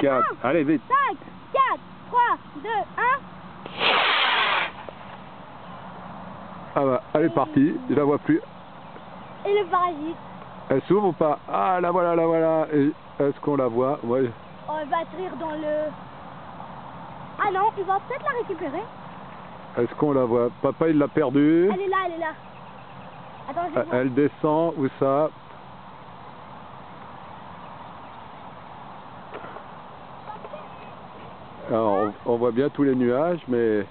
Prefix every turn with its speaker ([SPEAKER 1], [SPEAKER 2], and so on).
[SPEAKER 1] 4. Allez, vite.
[SPEAKER 2] 5, 4, 3, 2, 1.
[SPEAKER 1] Ah bah, elle est partie. Je la vois plus.
[SPEAKER 2] Et le parasite.
[SPEAKER 1] Elle s'ouvre ou pas? Ah, la voilà, la voilà. Est-ce qu'on la voit? Ouais.
[SPEAKER 2] Oh, elle va atterrir dans le... Ah non, il va peut-être la récupérer.
[SPEAKER 1] Est-ce qu'on la voit? Papa, il l'a perdue.
[SPEAKER 2] Elle est là, elle est là. Attends, je vais voir.
[SPEAKER 1] Elle descend. Où ça? Alors, on, on voit bien tous les nuages, mais